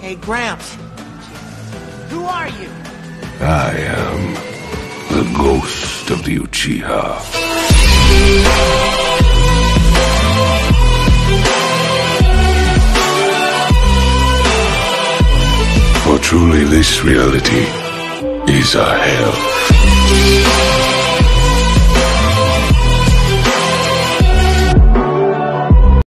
Hey, Gramps. Who are you? I am the ghost of the Uchiha. For truly this reality is a hell.